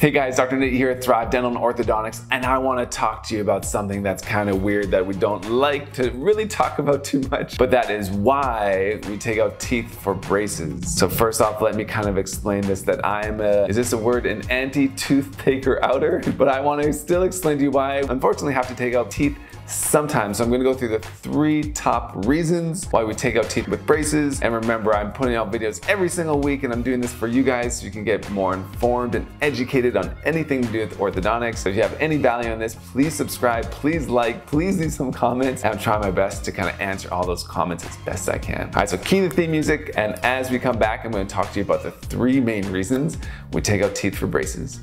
Hey guys, Dr. Nate here at Thrive Dental and Orthodontics, and I want to talk to you about something that's kind of weird that we don't like to really talk about too much, but that is why we take out teeth for braces. So first off, let me kind of explain this, that I'm a, is this a word, an anti-tooth taker outer? But I want to still explain to you why I unfortunately have to take out teeth sometimes. So I'm gonna go through the three top reasons why we take out teeth with braces. And remember, I'm putting out videos every single week and I'm doing this for you guys so you can get more informed and educated on anything to do with orthodontics. So if you have any value on this, please subscribe, please like, please leave some comments. And I'm trying my best to kind of answer all those comments as best I can. All right, so key the theme music. And as we come back, I'm gonna talk to you about the three main reasons we take out teeth for braces.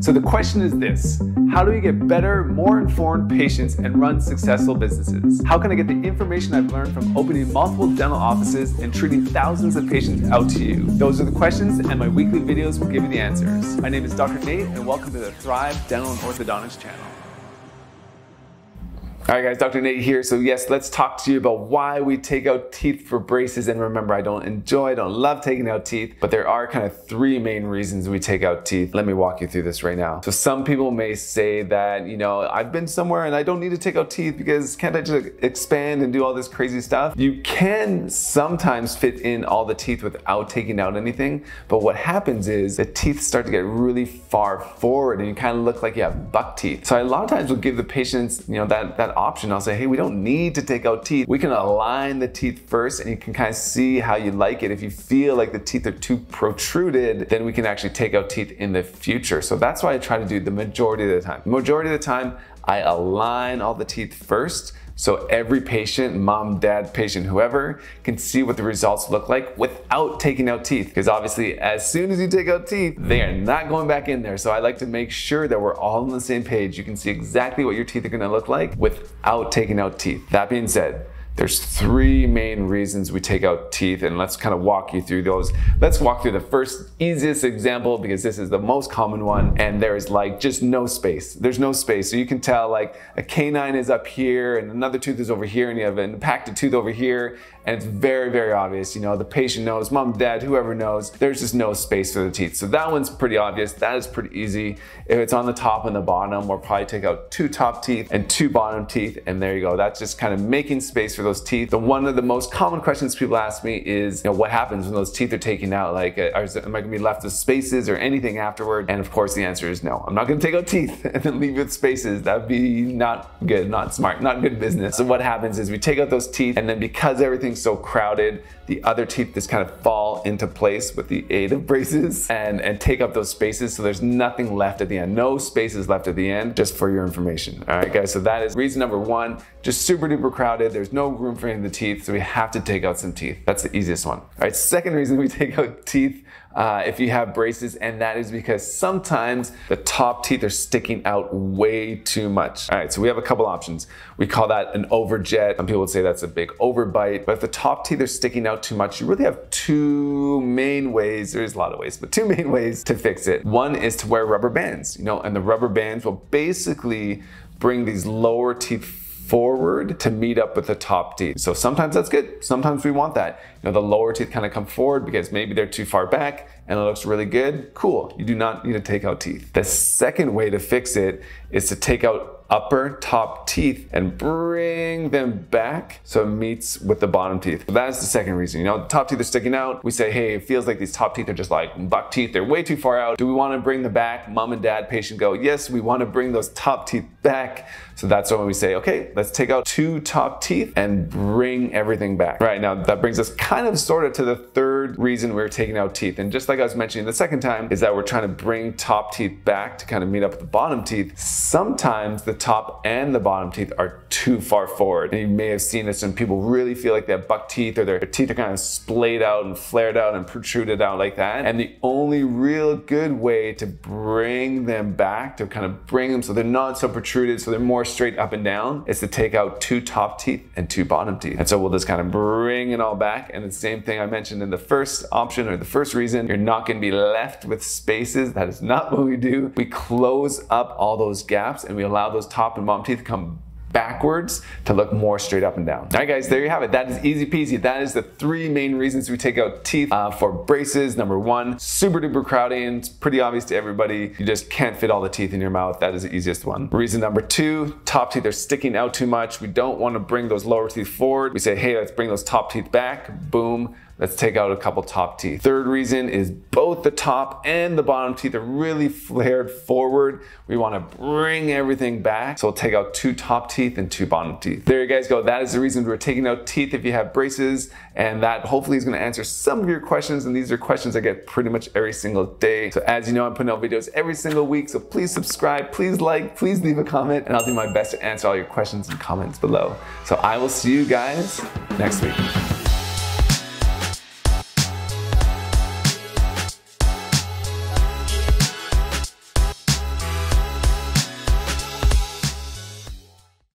So the question is this, how do we get better, more informed patients and run successful businesses? How can I get the information I've learned from opening multiple dental offices and treating thousands of patients out to you? Those are the questions and my weekly videos will give you the answers. My name is Dr. Nate and welcome to the Thrive Dental and Orthodontics channel. All right guys, Dr. Nate here. So yes, let's talk to you about why we take out teeth for braces. And remember, I don't enjoy, I don't love taking out teeth, but there are kind of three main reasons we take out teeth. Let me walk you through this right now. So some people may say that, you know, I've been somewhere and I don't need to take out teeth because can't I just expand and do all this crazy stuff? You can sometimes fit in all the teeth without taking out anything, but what happens is the teeth start to get really far forward and you kind of look like you have buck teeth. So I a lot of times will give the patients, you know, that, that option. I'll say, hey, we don't need to take out teeth. We can align the teeth first and you can kind of see how you like it. If you feel like the teeth are too protruded, then we can actually take out teeth in the future. So that's why I try to do the majority of the time. Majority of the time, I align all the teeth first so every patient, mom, dad, patient, whoever, can see what the results look like without taking out teeth. Because obviously, as soon as you take out teeth, they are not going back in there. So I like to make sure that we're all on the same page. You can see exactly what your teeth are gonna look like without taking out teeth. That being said, there's three main reasons we take out teeth and let's kind of walk you through those. Let's walk through the first easiest example because this is the most common one and there's like just no space. There's no space. So you can tell like a canine is up here and another tooth is over here and you have an impacted tooth over here and it's very, very obvious. You know, the patient knows, mom, dad, whoever knows, there's just no space for the teeth. So that one's pretty obvious. That is pretty easy. If it's on the top and the bottom, we'll probably take out two top teeth and two bottom teeth. And there you go. That's just kind of making space for those teeth. The one of the most common questions people ask me is, you know, what happens when those teeth are taken out? Like, uh, are, am I gonna be left with spaces or anything afterward? And of course the answer is no. I'm not gonna take out teeth and then leave with spaces. That'd be not good, not smart, not good business. So what happens is we take out those teeth and then because everything's so crowded, the other teeth just kind of fall into place with the aid of braces and, and take up those spaces. So there's nothing left at the end. No spaces left at the end, just for your information. All right, guys, so that is reason number one, just super duper crowded. There's no room for any of the teeth, so we have to take out some teeth. That's the easiest one. All right, second reason we take out teeth uh, if you have braces, and that is because sometimes the top teeth are sticking out way too much. All right, so we have a couple options. We call that an overjet. Some people would say that's a big overbite, but if the top teeth are sticking out too much, you really have two main ways, there's a lot of ways, but two main ways to fix it. One is to wear rubber bands, you know, and the rubber bands will basically bring these lower teeth forward to meet up with the top teeth. So sometimes that's good. Sometimes we want that. You know, the lower teeth kind of come forward because maybe they're too far back and it looks really good. Cool. You do not need to take out teeth. The second way to fix it is to take out upper top teeth and bring them back so it meets with the bottom teeth. That's the second reason. You know, the top teeth are sticking out. We say, hey, it feels like these top teeth are just like buck teeth. They're way too far out. Do we want to bring them back? Mom and dad, patient go, yes, we want to bring those top teeth back. So that's when we say, okay, let's take out two top teeth and bring everything back. Right now, that brings us kind of sort of to the third reason we're taking out teeth. And just like I was mentioning the second time, is that we're trying to bring top teeth back to kind of meet up with the bottom teeth. Sometimes the top and the bottom teeth are too far forward. And you may have seen this when people really feel like they have buck teeth or their teeth are kind of splayed out and flared out and protruded out like that. And the only real good way to bring them back, to kind of bring them so they're not so protruded, so they're more straight up and down, is to take out two top teeth and two bottom teeth. And so we'll just kind of bring it all back. And the same thing I mentioned in the first option or the first reason, you're not gonna be left with spaces. That is not what we do. We close up all those gaps and we allow those top and bottom teeth come backwards to look more straight up and down. All right guys, there you have it. That is easy peasy. That is the three main reasons we take out teeth uh, for braces. Number one, super duper crowding. It's pretty obvious to everybody. You just can't fit all the teeth in your mouth. That is the easiest one. Reason number two, top teeth are sticking out too much. We don't want to bring those lower teeth forward. We say, hey, let's bring those top teeth back. Boom Let's take out a couple top teeth. Third reason is both the top and the bottom teeth are really flared forward. We wanna bring everything back. So we'll take out two top teeth and two bottom teeth. There you guys go. That is the reason we're taking out teeth if you have braces. And that hopefully is gonna answer some of your questions. And these are questions I get pretty much every single day. So as you know, I'm putting out videos every single week. So please subscribe, please like, please leave a comment, and I'll do my best to answer all your questions and comments below. So I will see you guys next week.